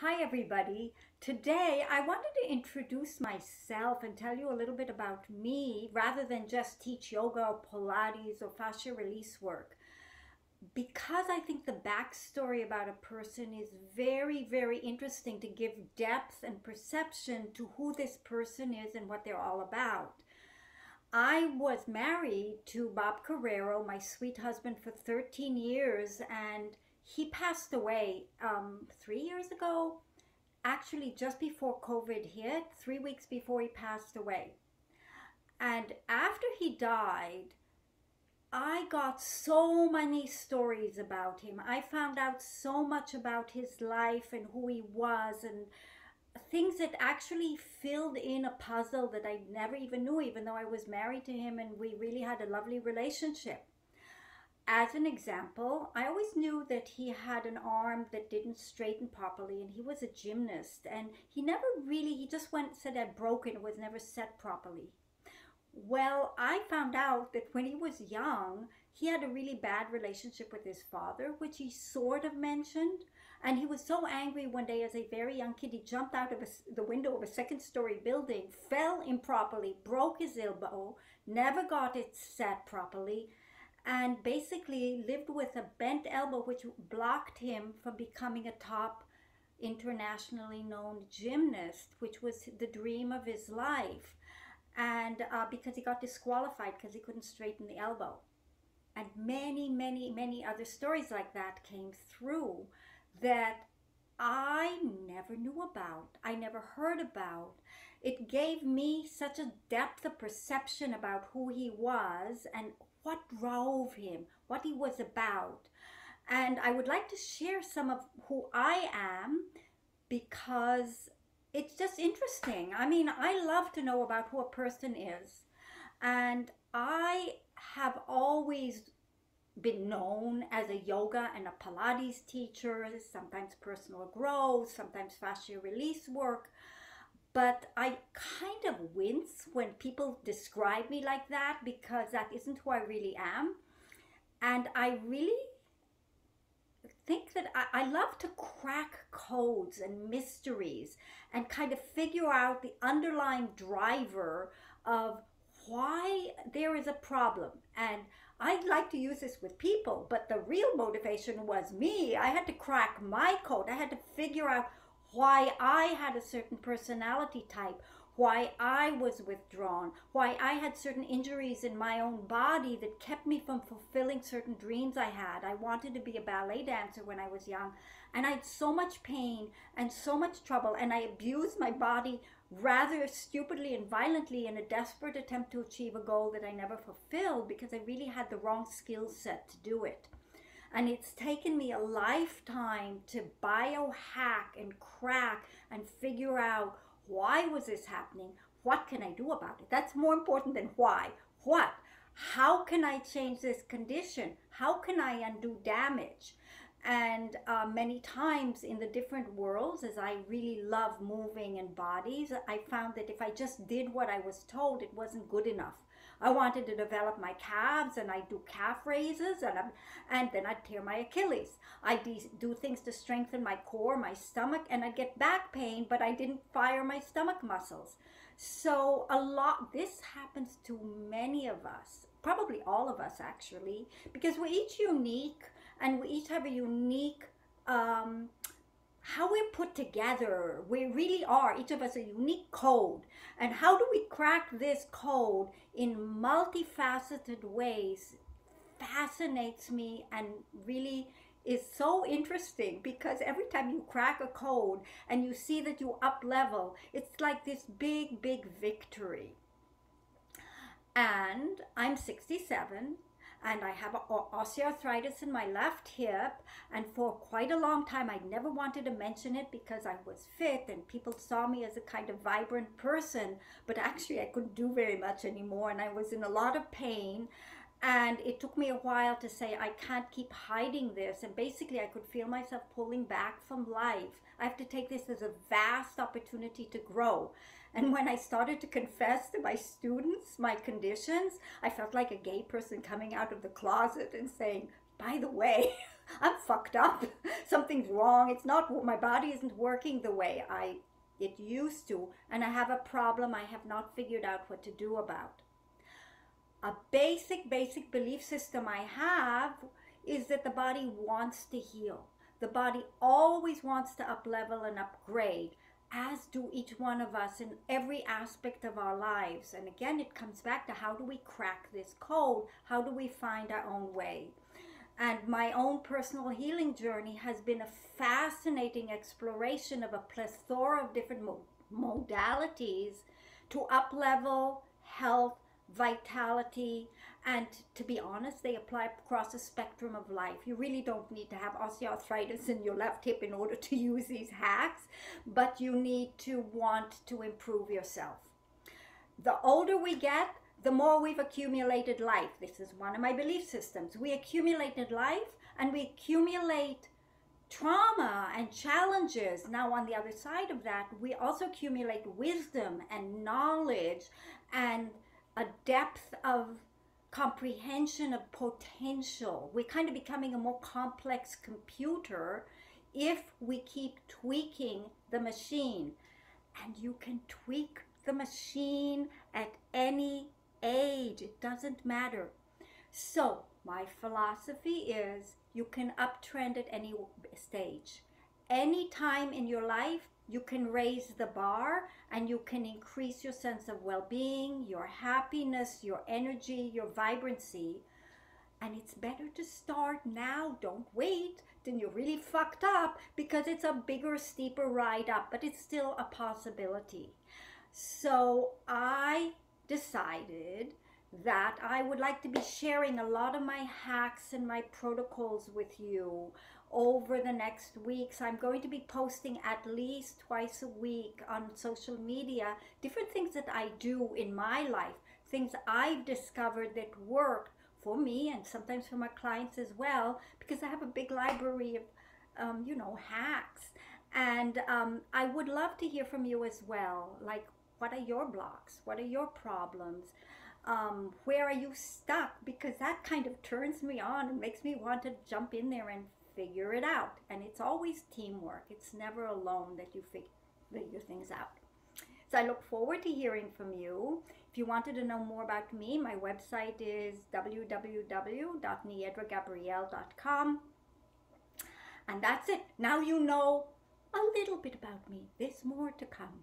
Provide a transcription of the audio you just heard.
Hi, everybody. Today, I wanted to introduce myself and tell you a little bit about me rather than just teach yoga or Pilates or fascia release work. Because I think the backstory about a person is very, very interesting to give depth and perception to who this person is and what they're all about. I was married to Bob Carrero, my sweet husband, for 13 years, and he passed away um, three years ago, actually just before COVID hit, three weeks before he passed away. And after he died, I got so many stories about him. I found out so much about his life and who he was and things that actually filled in a puzzle that I never even knew, even though I was married to him and we really had a lovely relationship as an example, I always knew that he had an arm that didn't straighten properly, and he was a gymnast, and he never really, he just went said that broken, it was never set properly. Well, I found out that when he was young, he had a really bad relationship with his father, which he sort of mentioned. And he was so angry one day as a very young kid, he jumped out of a, the window of a second story building, fell improperly, broke his elbow, never got it set properly, and basically lived with a bent elbow, which blocked him from becoming a top internationally known gymnast, which was the dream of his life. And uh, because he got disqualified because he couldn't straighten the elbow. And many, many, many other stories like that came through that I never knew about, I never heard about. It gave me such a depth of perception about who he was and what drove him, what he was about. And I would like to share some of who I am because it's just interesting. I mean, I love to know about who a person is. And I have always been known as a yoga and a Pilates teacher, sometimes personal growth, sometimes fascia release work. But I kind of wince when people describe me like that because that isn't who I really am. And I really think that I, I, love to crack codes and mysteries and kind of figure out the underlying driver of why there is a problem. And I'd like to use this with people, but the real motivation was me. I had to crack my code. I had to figure out why I had a certain personality type, why I was withdrawn, why I had certain injuries in my own body that kept me from fulfilling certain dreams I had. I wanted to be a ballet dancer when I was young, and I had so much pain and so much trouble, and I abused my body rather stupidly and violently in a desperate attempt to achieve a goal that I never fulfilled because I really had the wrong skill set to do it. And it's taken me a lifetime to biohack and crack and figure out why was this happening? What can I do about it? That's more important than why. What? How can I change this condition? How can I undo damage? And uh, many times in the different worlds, as I really love moving and bodies, I found that if I just did what I was told, it wasn't good enough. I wanted to develop my calves and I do calf raises and, I'm, and then I'd tear my Achilles. I do things to strengthen my core, my stomach, and I'd get back pain, but I didn't fire my stomach muscles. So a lot, this happens to many of us, probably all of us actually, because we're each unique and we each have a unique um, how we're put together. We really are, each of us, a unique code. And how do we crack this code in multifaceted ways fascinates me and really is so interesting because every time you crack a code and you see that you up level, it's like this big, big victory. And I'm 67 and I have osteoarthritis in my left hip. And for quite a long time, I never wanted to mention it because I was fit and people saw me as a kind of vibrant person. But actually, I couldn't do very much anymore, and I was in a lot of pain. And it took me a while to say, I can't keep hiding this. And basically, I could feel myself pulling back from life. I have to take this as a vast opportunity to grow. And when I started to confess to my students my conditions, I felt like a gay person coming out of the closet and saying, by the way, I'm fucked up. Something's wrong. It's not my body isn't working the way I it used to, and I have a problem I have not figured out what to do about. A basic, basic belief system I have is that the body wants to heal. The body always wants to up level and upgrade, as do each one of us in every aspect of our lives. And again, it comes back to how do we crack this code? How do we find our own way? And my own personal healing journey has been a fascinating exploration of a plethora of different mo- modalities to uplevel health, vitality, and to be honest, they apply across the spectrum of life. You really don't need to have osteoarthritis in your left hip in order to use these hacks, but you need to want to improve yourself. The older we get, the more we've accumulated life. This is one of my belief systems. We accumulated life and we accumulate trauma and challenges. Now, on the other side of that, we also accumulate wisdom and knowledge and a depth of comprehension of potential. We're kind of becoming a more complex computer if we keep tweaking the machine. And you can tweak the machine at any age, it doesn't matter. So, my philosophy is you can uptrend at any stage. Any time in your life, you can raise the bar and you can increase your sense of well being, your happiness, your energy, your vibrancy. And it's better to start now. Don't wait then you're really fucked up because it's a bigger, steeper ride up, but it's still a possibility. So I decided that I would like to be sharing a lot of my hacks and my protocols with you over the next weeks. I'm going to be posting at least twice a week on social media different things that I do in my life, things I've discovered that work for me and sometimes for my clients as well, because I have a big library of, um, you know, hacks. And um, I would love to hear from you as well. Like, what are your blocks? What are your problems? Um, where are you stuck? Because that kind of turns me on and makes me want to jump in there and figure it out. And it's always teamwork. It's never alone that you figure things out. So I look forward to hearing from you. If you wanted to know more about me, my website is www.niedragabriel.com. And that's it. Now you know a little bit about me. There's more to come.